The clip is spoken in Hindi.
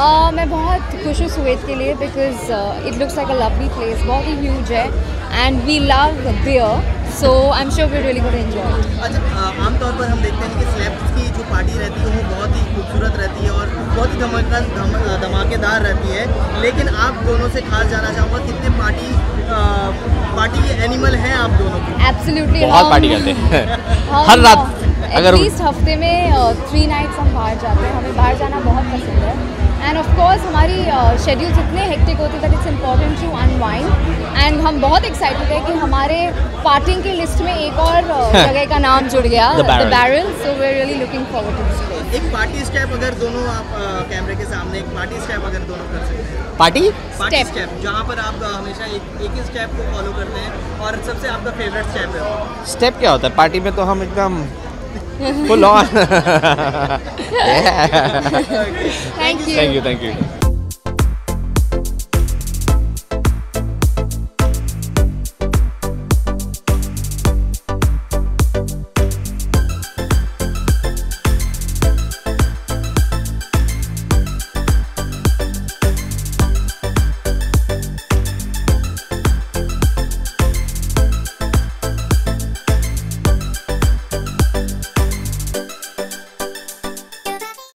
Uh, मैं बहुत खुश हूँ सुवेद के लिए because it looks like a lovely place बहुत ही ह्यूज है and we love beer so I am sure we really good enjoy अच्छा आमतौर पर हम देखते हैं कि स्लैब्स की जो पार्टी रहती है वो बहुत ही खूबसूरत रहती है और बहुत ही धमाका धम, धमाकेदार रहती है। लेकिन आप दोनों से खास जाना चाहूँगा कितने पार्टी अ, पार्टी के एनिमल हैं आप दोनों? के एब्सोल्युटली बहुत पार्टी करते हैं। हर रात अगर एटलीस्ट हफ़्ते में थ्री नाइट्स हम बाहर जाते हैं। हमें बाहर जाना बहुत पसंद है। ऑफ़ कोर्स हमारी शेड्यूल्स इतने हेक्टिक होते that it's important to unwind and हम बहुत एक्साइटेड है कि हमारे पार्टिंग की लिस्ट में एक और uh, जगह का नाम जुड़ गया the barrel so we are really looking forward to this एक पार्टी स्टेप अगर दोनों आप कैमरे के सामने एक पार्टी स्टेप अगर दोनों कर सकते हैं। पार्टी पार्टी स्टेप जहाँ पर आप हमेशा एक एक ही स्टेप को फॉलो करते हैं और सबसे आपका फेवरेट स्टेप है स्टेप क्या होता है? पार्टी में तो हम एकदम Full on. yeah. Thank you. Thank you. Thank you.